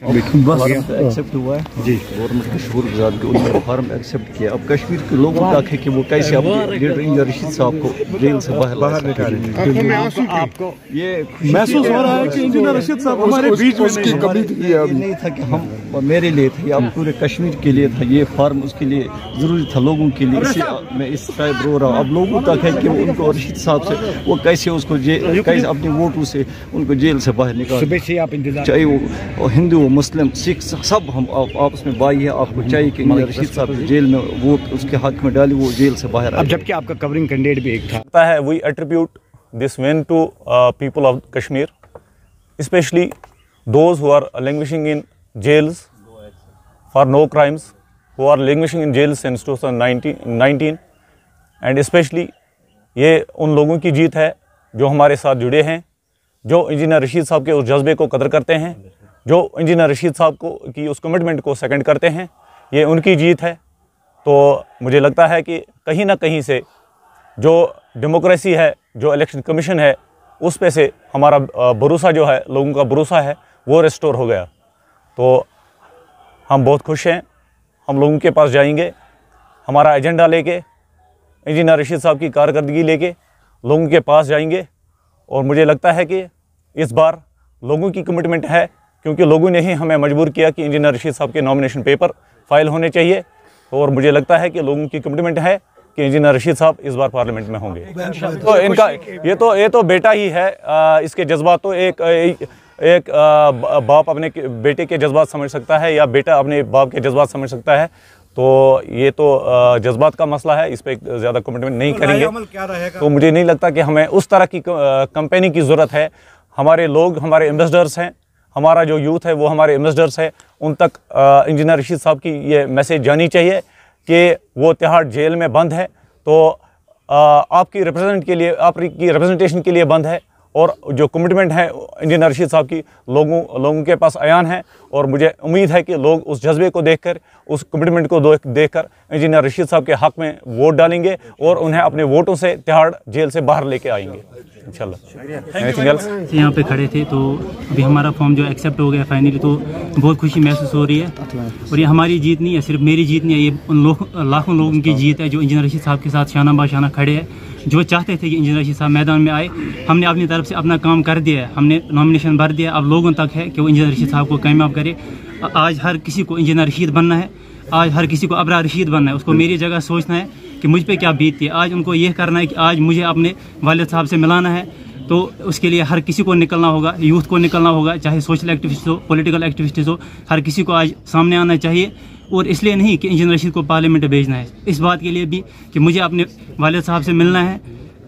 Accept हुआ है। जी। Government का शुक्रगुजार कि उन्होंने फार्म एक्सेप्ट किया। अब कश्मीर के लोगों तक है कि वो कैसे अब लीडर इंडिया रशीद साहब को जेल से बाहर बाहर निकालेंगे आपको ये महसूस हो रहा है कि इंजीनियर रशीद साहब हमारे बीच में नहीं था कि हम मेरे लिए था अब पूरे कश्मीर के लिए था ये फार्म उसके लिए ज़रूरी था लोगों के लिए। इसी मैं इस टाइप रो रहा हूँ। अब लोगों तक है कि उनको रशीद साहब से वो कैसे उसको जेल कैसे अपने वोटों से उनको जेल से बाहर निकाल चाहे वो हिंदू मुस्लिम सिख सब हम आपस में भाई है आपको चाहिए कि रशीद साहब जेल में वोट उसके हक में डाली वो जेल से बाहर अब जबकि आपका कवरिंग कैंडिडेट भी एक था। है we attribute this one to people of Kashmir especially those who are languishing in jails for no crimes, who are languishing in jails since 2019 and especially ये उन लोगों की जीत है जो हमारे साथ जुड़े हैं जो इंजीनियर रशीद साहब के उस जज्बे को कदर करते हैं जो इंजीनियर रशीद साहब को की उस कमिटमेंट को सेकंड करते हैं ये उनकी जीत है। तो मुझे लगता है कि कहीं ना कहीं से जो डेमोक्रेसी है जो इलेक्शन कमीशन है उस पे से हमारा भरोसा जो है लोगों का भरोसा है वो रिस्टोर हो गया। तो हम बहुत खुश हैं। हम लोगों के पास जाएँगे हमारा एजेंडा लेके इंजीनियर रशीद साहब की कारकर्दगी लेके लोगों के पास जाएँगे। और मुझे लगता है कि इस बार लोगों की कमिटमेंट है क्योंकि लोगों ने ही हमें मजबूर किया कि इंजीनियर रशीद साहब के नॉमिनेशन पेपर फ़ाइल होने चाहिए। और मुझे लगता है कि लोगों की कमिटमेंट है कि इंजीनियर रशीद साहब इस बार पार्लियामेंट में होंगे। तो इनका ये तो ये तो बेटा ही है आ, इसके जज्बा तो एक एक बाप अपने बेटे के जज्बात समझ सकता है या बेटा अपने बाप के जज्बात समझ सकता है तो ये तो जज्बात का मसला है इस पर ज़्यादा कमिटमेंट नहीं तो करेंगे। तो मुझे नहीं लगता कि हमें उस तरह की कंपनी की ज़रूरत है। हमारे लोग हमारे एम्बेसडर्स हैं हमारा जो यूथ है वो हमारे एम्बेसडर्स है उन तक इंजीनियर रशीद साहब की ये मैसेज जानी चाहिए कि वो तिहाड़ जेल में बंद है तो आ, आपकी रिप्रेजेंट के लिए आपकी रिप्रेजेंटेशन के लिए बंद है। और जो कमिटमेंट है इंजीनियर रशीद साहब की लोगों लोगों के पास अयान है और मुझे उम्मीद है कि लोग उस जज्बे को देखकर उस कमिटमेंट को देखकर इंजीनियर रशीद साहब के हक में वोट डालेंगे और उन्हें अपने वोटों से तिहाड़ जेल से बाहर लेके आएँगे। इंशाल्लाह। यहाँ पे खड़े थे तो अभी हमारा फॉर्म जो एक्सेप्ट हो गया फाइनली तो बहुत खुशी महसूस हो रही है। और ये हमारी जीत नहीं है सिर्फ़ मेरी जीत नहीं है ये उन लोग लाखों लोगों की जीत है जो इंजीनियर रशीद साहब के साथ शाना बाशाना खड़े हैं। जो चाहते थे कि इंजीनियर रशीद साहब मैदान में आए, हमने अपनी तरफ़ से अपना काम कर दिया है। हमने नॉमिनेशन भर दिया अब लोगों तक है कि वो इंजीनियर रशीद साहब को कामयाब करे। आज हर किसी को इंजीनियर रशीद बनना है। आज हर किसी को अबरा रशीद बनना है। उसको मेरी जगह सोचना है कि मुझ पर क्या बीतती है। आज उनको यह करना है कि आज मुझे अपने वालद साहब से मिलाना है। तो उसके लिए हर किसी को निकलना होगा, यूथ को निकलना होगा, चाहे सोशल एक्टिविस्ट हो पॉलिटिकल एक्टिविस्ट हो, हर किसी को आज सामने आना चाहिए। और इसलिए नहीं कि इंजीनियर रशीद को पार्लियामेंट भेजना है। इस बात के लिए भी कि मुझे अपने वालद साहब से मिलना है।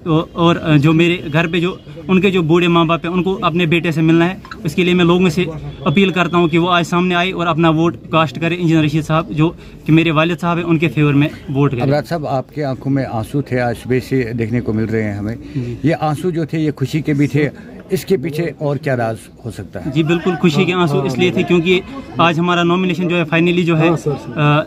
और जो मेरे घर पे जो उनके जो बूढ़े माँ बाप हैं उनको अपने बेटे से मिलना है। इसके लिए मैं लोगों से अपील करता हूँ कि वो आज सामने आए और अपना वोट कास्ट करें। इंजीनियर रशीद साहब जो कि मेरे वालिद साहब हैं उनके फेवर में वोट करें। साहब आपके आँखों में आँसू थे आज सुबह से देखने को मिल रहे हैं हमें। ये आँसू जो थे ये खुशी के भी थे। इसके पीछे और क्या राज हो सकता है? जी बिल्कुल खुशी के आँसू इसलिए थे क्योंकि आज हमारा नॉमिनेशन जो है फाइनली जो है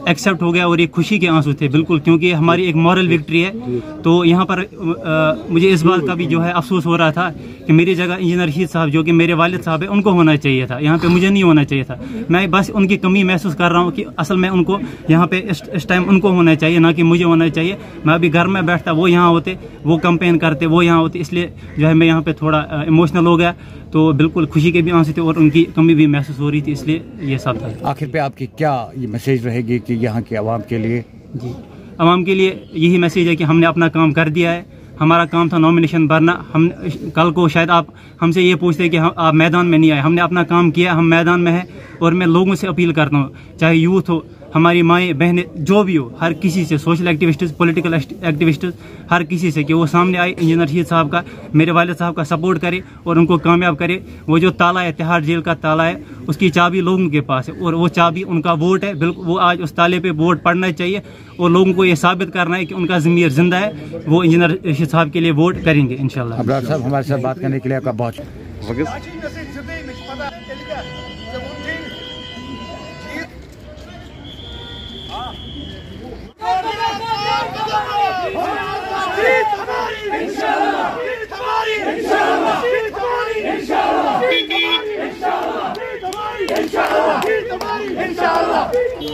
एक्सेप्ट हो गया और ये खुशी के आँसू थे बिल्कुल क्योंकि हमारी एक मॉरल विक्ट्री है। तो यहाँ पर आ, मुझे इस बात का भी जो है अफसोस हो रहा था कि मेरी जगह इंजीनियर रशीद साहब जो कि मेरे वालिद साहब है उनको होना चाहिए था। यहाँ पर मुझे नहीं होना चाहिए था। मैं बस उनकी कमी महसूस कर रहा हूँ कि असल में उनको यहाँ पे इस, टाइम उनको होना चाहिए ना कि मुझे होना चाहिए। मैं अभी घर में बैठता वो यहाँ होते वो कंपेन करते वो यहाँ होते इसलिए जो है मैं यहाँ पे थोड़ा इमोशनल इमोशनल हो गया तो बिल्कुल खुशी के भी आँसू थे और उनकी कमी भी महसूस हो रही थी इसलिए ये सब था। आखिर पे आपकी क्या ये मैसेज रहेगी कि यहाँ के आवाम के लिए? जी। आवाम के लिए यही मैसेज है कि हमने अपना काम कर दिया है। हमारा काम था नॉमिनेशन भरना। हम कल को शायद आप हमसे ये पूछते कि हम आप मैदान में नहीं आए। हमने अपना काम किया हम मैदान में हैं और मैं लोगों से अपील करता हूँ चाहे यूथ हो हमारी माएँ, बहनें, जो भी हो, हर किसी से सोशल एक्टिविस्ट पॉलिटिकल एक्टिविस्ट हर किसी से कि वो सामने आए इंजीनियर रशीद साहब का, मेरे वाले साहब का सपोर्ट करे और उनको कामयाब करे। वो जो ताला है, तिहाड़ जेल का ताला है, उसकी चाबी लोगों के पास है और वो चाबी, उनका वोट है, बिल्कुल, वो आज उस ताले पर वोट पड़ना चाहिए और लोगों को ये साबित करना है कि उनका जमीर ज़िंदा है, वो इंजीनियर रशीद साहब के लिए वोट करेंगे साहब, हमारे साथ बात करने के लिए आपका बहुत Horse!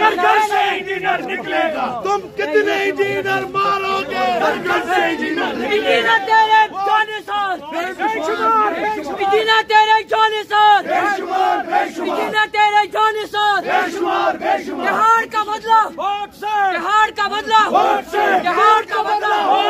घर घर से इंजीनियर निकलेगा तुम कितने इंजीनियर मारोगे घर घर से इंजीनियर निकलेगा तेरे चालीस साल इंजीनियर तेरे चालीस साल इंजीनियर तेरे चालीस साल बिहार का बदला बिहार का बदला बिहार का बदला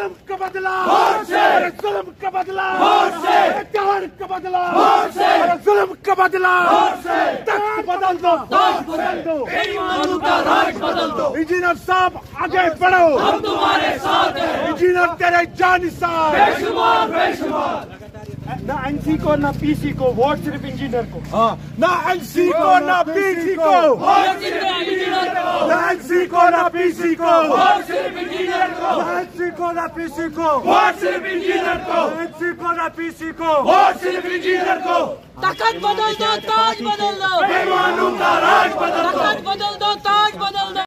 जुल्म का बदला। जुल्म का बदला। कहर का बदला। जुल्म का बदला। तख्त बदल दो। बदल दो। बदल दो। इंजीनियर साहब आगे बढ़ो। हम तुम्हारे साथ हैं। इंजीनियर तेरे जान साहब बेशुमार बेशुमार। ना एनसी को ना पीसी को वोट सिर्फ़ इंजीनियर को। हाँ ना एनसी को ना पीसी को। वोट सिर्फ़ इंजीनियर को। ना एनसी को ना पीसी को। वोट सिर्फ़ इंजीनियर को। ना एनसी को ना पीसी को। वोट सिर्फ़ इंजीनियर को। एनसी को ना पीसी को। वोट सिर्फ़ इंजीनियर को। तखत बदल दो ताज बदल दो। बेईमानों का राज बदल